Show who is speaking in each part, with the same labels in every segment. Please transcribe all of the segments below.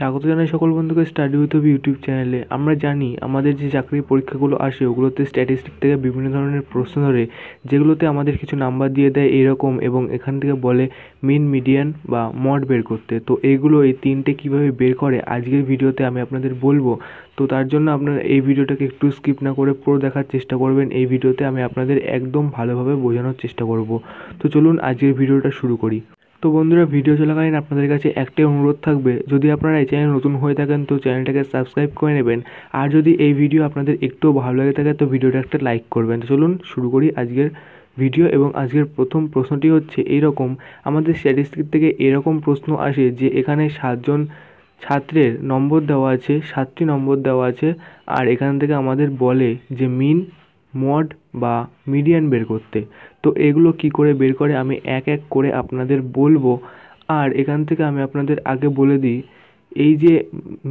Speaker 1: স্বাগত জানাই সকল বন্ধুকে স্টাডি উইথ হবি ইউটিউব চ্যানেলে আমরা জানি আমাদের যে চাকরির পরীক্ষাগুলো আসে, ওগুলোতে স্ট্যাটিস্টিক থেকে বিভিন্ন ধরনের প্রশ্ন ধরে, যেগুলোতে আমাদের কিছু নাম্বার দিয়ে দেয় এরকম এবং এখান থেকে বলে মিন মিডিয়ান বা মড বের করতে। তো এইগুলো এই তিনটে কীভাবে বের করে, আজকের ভিডিওতে আমি আপনাদের বলব। তো তার জন্য আপনারা এই ভিডিওটাকে একটু স্কিপ না করে পুরো দেখার চেষ্টা করবেন। এই ভিডিওতে আমি আপনাদের একদম ভালোভাবে বোঝানোর চেষ্টা করব। তো চলুন আজকের ভিডিওটা শুরু করি। তো বন্ধুরা ভিডিও চলাকালীন আপনাদের কাছে একটাই অনুরোধ থাকবে, যদি আপনারা এই চ্যানেল নতুন হয়ে থাকেন, তো চ্যানেলটাকে সাবস্ক্রাইব করে নেবেন। আর যদি এই ভিডিও আপনাদের একটুও ভালো লাগে থাকে, তো ভিডিওটা একটা লাইক করবেন। তো চলুন শুরু করি আজকের ভিডিও এবং আজকের প্রথম প্রশ্নটি হচ্ছে এইরকম। আমাদের স্ট্যাটিস্টিক থেকে এরকম প্রশ্ন আসে যে, এখানে সাতজন ছাত্রের নম্বর দেওয়া আছে, সাতটি নম্বর দেওয়া আছে, আর এখান থেকে আমাদের বলে যে মিন মড বা মিডিয়ান বের করতে। তো এগুলো কি করে বের করে আমি এক এক করে আপনাদের বলব। আর এখান থেকে আমি আপনাদের আগে বলে দিই, এই যে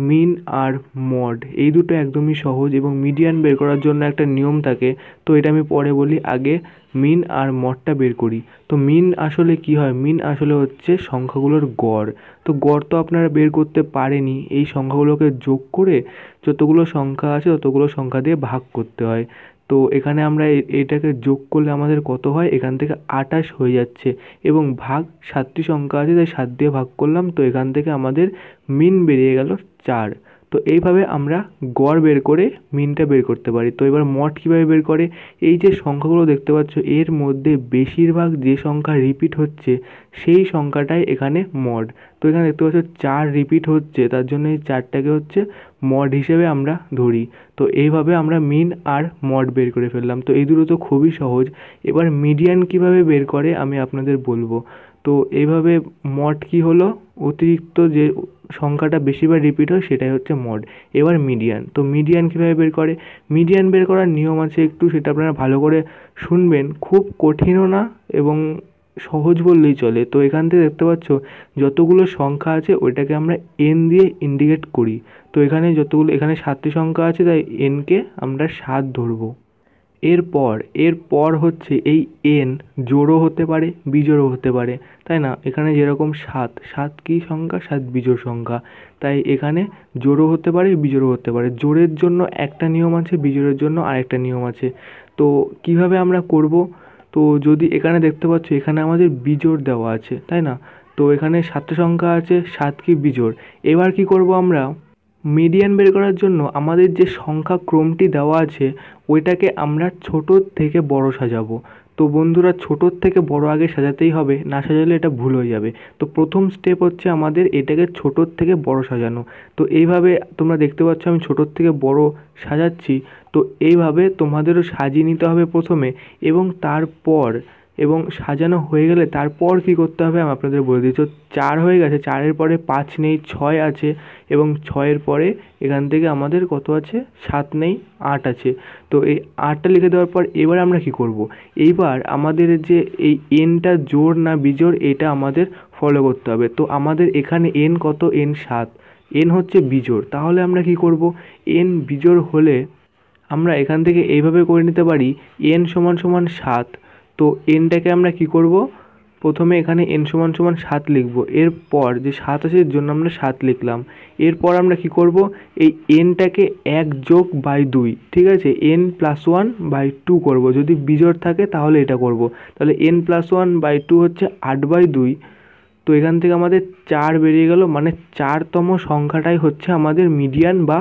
Speaker 1: মিন আর মড, এই দুটো একদমই সহজ এবং মিডিয়ান বের করার জন্য একটা নিয়ম থাকে। তো এটা আমি পরে বলি, আগে মিন আর মডটা বের করি। তো মিন আসলে কি হয়? মিন আসলে হচ্ছে সংখ্যাগুলোর গড়। তো গড় তো আপনারা বের করতে পারেনি। এই সংখ্যাগুলোকে যোগ করে যতগুলো সংখ্যা আছে ততগুলো সংখ্যা দিয়ে ভাগ করতে হয়। তো এখানে আমরা এটাকে যোগ করলে আমাদের কত হয়? এখান থেকে আটাশ হয়ে যাচ্ছে এবং ভাগ সাতটি সংখ্যা আছে, তাই সাত দিয়ে ভাগ করলাম, তো এখান থেকে আমাদের মিন বেরিয়ে গেল চার। তো এইভাবে আমরা গড় বের করে মিনটা বের করতে পারি। তো এবার মড কীভাবে বের করে? এই যে সংখ্যাগুলো দেখতে পাচ্ছ, এর মধ্যে বেশিরভাগ যে সংখ্যা রিপিট হচ্ছে, সেই সংখ্যাটাই এখানে মড। তো এখানে দেখতে পাচ্ছ, চার রিপিট হচ্ছে, তার জন্য এই চারটাকে হচ্ছে মড হিসেবে আমরা ধরি। তো এইভাবে আমরা মিন আর মড বের করে ফেললাম। তো এই দুটো তো খুবই সহজ। এবার মিডিয়ান কীভাবে বের করে, আমি আপনাদের বলব। তো এইভাবে মড কি হলো? অতিরিক্ত যে সংখ্যাটা বেশিবার রিপিট হয় সেটাই হচ্ছে মড এবার মিডিয়ান তো মিডিয়ান কীভাবে বের করে? মিডিয়ান বের করার নিয়ম আছে একটু, সেটা আপনারা ভালো করে শুনবেন। খুব কঠিনও না এবং সহজ বললেই চলে। তো এখান থেকে দেখতে পাচ্ছ, যতগুলো সংখ্যা আছে ওইটাকে আমরা এন দিয়ে ইন্ডিকেট করি। তো এখানে যতগুলো, এখানে সাতটি সংখ্যা আছে, তাই এনকে আমরা সাত ধরবো। এরপর এরপর হচ্ছে এই এন জোড়ও হতে পারে বিজোড়ও হতে পারে, তাই না? এখানে যেরকম সাত সাত কী সংখ্যা? সাত বিজোড় সংখ্যা। তাই এখানে জোড়ও হতে পারে বিজোড়ও হতে পারে। জোড়ের জন্য একটা নিয়ম আছে, বিজোড়ের জন্য আরেকটা নিয়ম আছে। তো কীভাবে আমরা করব? তো যদি এখানে দেখতে পাচ্ছ, এখানে আমাদের বিজোড় দেওয়া আছে, তাই না? তো এখানে সাতটা সংখ্যা আছে, সাত কি বিজোড়। এবার কি করব আমরা? মিডিয়ান বের করার জন্য আমাদের যে সংখ্যা ক্রমটি দেওয়া আছে, ওইটাকে আমরা ছোটোর থেকে বড় সাজাবো। তো বন্ধুরা, ছোটোর থেকে বড় আগে সাজাতেই হবে, না সাজালে এটা ভুল হয়ে যাবে। তো প্রথম স্টেপ হচ্ছে আমাদের এটাকে ছোটোর থেকে বড় সাজানো। তো এইভাবে তোমরা দেখতে পাচ্ছ আমি ছোটোর থেকে বড় সাজাচ্ছি। তো এইভাবে তোমাদেরও সাজিয়ে নিতে হবে প্রথমে এবং তারপর এবং সাজানো হয়ে গেলে তারপর কী করতে হবে আমি আপনাদের বলে দিচ্ছি চার হয়ে গেছে, চারের পরে পাঁচ নেই, ছয় আছে এবং ছয়ের পরে এখান থেকে আমাদের কত আছে? সাত নেই, আট আছে। তো এই আটটা লিখে দেওয়ার পর এবার আমরা কী করব? এইবার আমাদের যে এই এনটা জোর না বিজোড়, এটা আমাদের ফলো করতে হবে। তো আমাদের এখানে এন কত? এন সাত। এন হচ্ছে বিজোড়। তাহলে আমরা কি করব? এন বিজোড় হলে আমরা এখান থেকে এইভাবে করে নিতে পারি এন সমান সমান সাত। তো এনটাকে আমরা কি করব? প্রথমে এখানে এন সমান সমান সাত লিখব। এরপর যে সাত আছে এর জন্য আমরা সাত লিখলাম। এরপর আমরা কি করব? এই এনটাকে এক যোগ বাই দুই, ঠিক আছে? N plus one by two করব। যদি বিজোড় থাকে তাহলে এটা করব। তাহলে N plus one by two হচ্ছে আট বাই দুই। তো এখান থেকে আমাদের চার বেরিয়ে গেল। মানে চারতম সংখ্যাটাই হচ্ছে আমাদের মিডিয়ান বা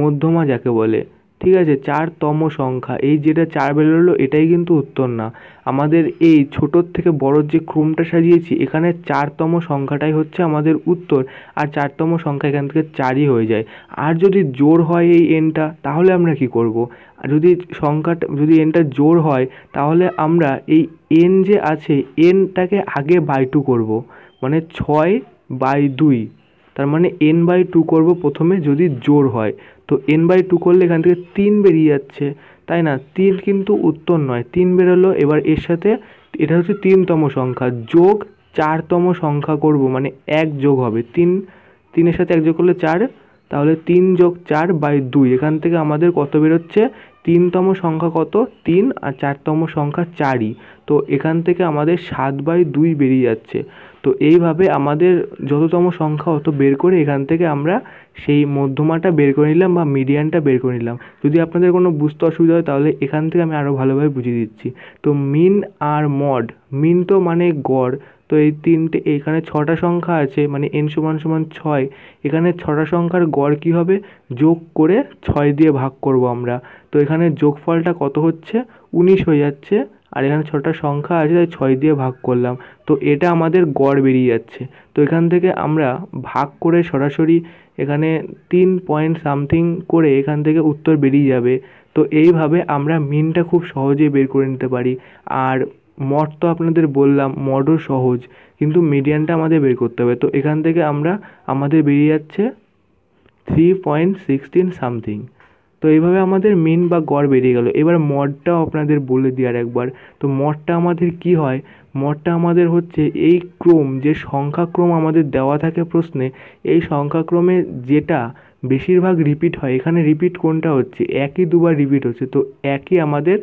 Speaker 1: মধ্যমা যাকে বলে। ঠিক আছে, চারতম সংখ্যা। এই যেটা চার বেরোলো, এটাই কিন্তু উত্তর না। আমাদের এই ছোটোর থেকে বড়োর যে ক্রমটা সাজিয়েছি, এখানে চারতম সংখ্যাটাই হচ্ছে আমাদের উত্তর। আর চারতম সংখ্যা এখান থেকে চারই হয়ে যায়। আর যদি জোর হয় এই এনটা তাহলে আমরা কি করব? যদি সংখ্যাটা, যদি এনটা জোর হয়, তাহলে আমরা এই এন যে আছে এনটাকে আগে বাই টু করব। মানে ছয় বাই দুই। তার মানে এন বাই টু করব প্রথমে যদি জোর হয়। তো এন বাই টু করলে এখান থেকে তিন বেরিয়ে যাচ্ছে, তাই না? তিন কিন্তু উত্তর নয়, তিন বেরোলো, এবার এর সাথে এটা হচ্ছে তিনতম সংখ্যা, যোগ চারতম সংখ্যা করব মানে এক যোগ হবে। তিন, তিনের সাথে এক যোগ করলে চার, তাহলে তিন যোগ চার বাই দুই, এখান থেকে আমাদের কত বেরোচ্ছে? তিনতম সংখ্যা কত? তিন আর চারতম সংখ্যা চারই, তো এখান থেকে আমাদের সাত বাই দুই বেরিয়ে যাচ্ছে। তো এইভাবে আমাদের যততম সংখ্যা অত বের করে এখান থেকে আমরা সেই মধ্যমাটা বের করে নিলাম বা মিডিয়ানটা বের করে নিলাম। যদি আপনাদের কোনো বুঝতে অসুবিধা হয় তাহলে এখান থেকে আমি আরও ভালোভাবে বুঝিয়ে দিচ্ছি। তো মিন আর মড মিন তো মানে গড়, তো এই তিনটে, এখানে ছটা সংখ্যা আছে মানে এন সমান সমান ছয়, এখানে ছটা সংখ্যার গড় কী হবে? যোগ করে ছয় দিয়ে ভাগ করব আমরা। তো এখানে যোগফলটা কত হচ্ছে? উনিশ হয়ে যাচ্ছে। আর এখানে ছটা সংখ্যা আছে, তাই ছয় দিয়ে ভাগ করলাম। তো এটা আমাদের গড় বেরিয়ে যাচ্ছে। তো এখান থেকে আমরা ভাগ করে সরাসরি এখানে তিন পয়েন্ট সামথিং করে এখান থেকে উত্তর বেরিয়ে যাবে। তো এইভাবে আমরা মিনটা খুব সহজেই বের করে নিতে পারি। আর মড তো আপনাদের বললাম মডও সহজ, কিন্তু মিডিয়ানটা আমাদের বের করতে হবে। তো এখান থেকে আমরা, আমাদের বেরিয়ে যাচ্ছে থ্রি পয়েন্ট সিক্সটিন সামথিং তো এইভাবে আমাদের মিন বা গড় বেরিয়ে গেল। এবার মডটাও আপনাদের বলে দিই আর একবার তো মডটা আমাদের কি হয়? মডটা আমাদের হচ্ছে এই ক্রম, যে সংখ্যাক্রম আমাদের দেওয়া থাকে প্রশ্নে, এই সংখ্যাক্রমে যেটা বেশিরভাগ রিপিট হয়, এখানে রিপিট কোনটা হচ্ছে? একই দুবার রিপিট হচ্ছে, তো একই আমাদের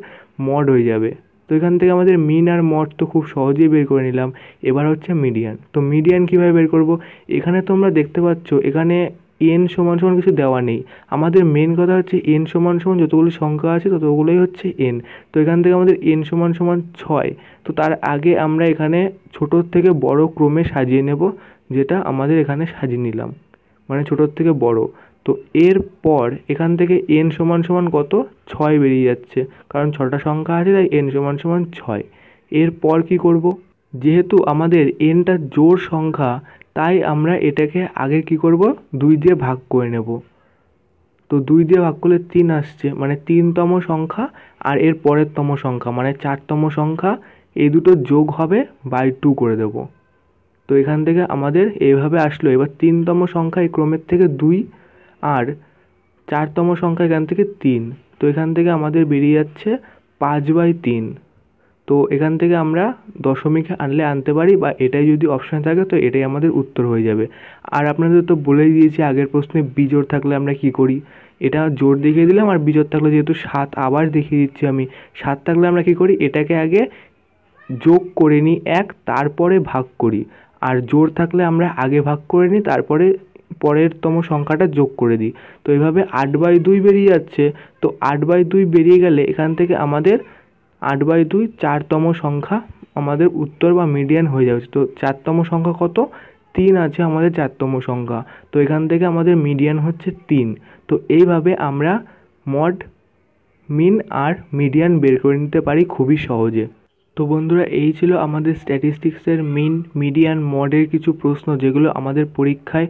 Speaker 1: মড হয়ে যাবে। তো এখান থেকে আমাদের মিন আর মড তো খুব সহজেই বের করে নিলাম। এবার হচ্ছে মিডিয়ান। তো মিডিয়ান কীভাবে বের করব? এখানে তোমরা দেখতে পাচ্ছ, এখানে এন সমান সমান কিছু দেওয়া নেই। আমাদের মেন কথা হচ্ছে এন সমান সমান যতগুলো সংখ্যা আছে ততগুলোই হচ্ছে এন তো এখান থেকে আমাদের এন সমান সমান ছয়। তো তার আগে আমরা এখানে ছোটোর থেকে বড় ক্রমে সাজিয়ে নেব, যেটা আমাদের এখানে সাজিয়ে নিলাম। মানে ছোটোর থেকে বড়। তো এরপর এখান থেকে এন সমান সমান কত? ছয় বেরিয়ে যাচ্ছে। কারণ ছটা সংখ্যা আছে, তাই এন সমান সমান ছয়। এরপর কী করব? যেহেতু আমাদের এনটা জোড় সংখ্যা তাই আমরা এটাকে আগে কী করব? দুই দিয়ে ভাগ করে নেব। তো দুই দিয়ে ভাগ করলে তিন আসছে মানে তিনতম সংখ্যা আর এর পরের তম সংখ্যা মানে চারতম সংখ্যা, এই দুটো যোগ হবে বাই টু করে দেব। তো এখান থেকে আমাদের এইভাবে আসলো। এবার তিনতম সংখ্যা এই ক্রমের থেকে দুই আর চারতম সংখ্যা এখান থেকে তিন। তো এখান থেকে আমাদের বেরিয়ে যাচ্ছে পাঁচ বাই তিন। তো এখান থেকে আমরা দশমিকে আনলে আনতে পারি বা এটাই যদি অপশানে থাকে, তো এটাই আমাদের উত্তর হয়ে যাবে। আর আপনাদের তো বলেই দিয়েছি, আগের প্রশ্নে বিজোড় থাকলে আমরা কী করি? এটা জোর দেখিয়ে দিলাম, আর বিজোড় থাকলে যেহেতু সাত আবার দেখিয়ে দিচ্ছি আমি, সাত থাকলে আমরা কী করি? এটাকে আগে যোগ করে নিই এক, তারপরে ভাগ করি। আর জোর থাকলে আমরা আগে ভাগ করে নিই, তারপরে পরেরতম সংখ্যাটা যোগ করে দিই। তো এইভাবে আট বাই দুই বেরিয়ে যাচ্ছে। তো আট বাই দুই বেরিয়ে গেলে এখান থেকে আমাদের আট বাই দুই চারতম সংখ্যা আমাদের উত্তর বা মিডিয়ান হয়ে যাচ্ছে তো চারতম সংখ্যা কত? তিন আছে আমাদের চারতম সংখ্যা। তো এখান থেকে আমাদের মিডিয়ান হচ্ছে তিন। তো এইভাবে আমরা মড মিন আর মিডিয়ান বের করে নিতে পারি খুবই সহজে। তো বন্ধুরা, এই ছিল আমাদের স্ট্যাটিস্টিক্সের মিন মিডিয়ান মডের কিছু প্রশ্ন যেগুলো আমাদের পরীক্ষায়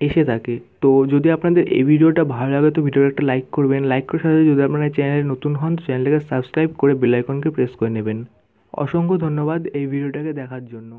Speaker 1: এসে থাকে। তো যদি আপনাদের এই ভিডিওটা ভালো লাগে, তো ভিডিওটা একটা লাইক করবেন। লাইক করার সাথে যদি আপনারা চ্যানেলে নতুন হন, তো চ্যানেলটাকে সাবস্ক্রাইব করে বেলাইকনকে প্রেস করে নেবেন। অসংখ্য ধন্যবাদ এই ভিডিওটাকে দেখার জন্য।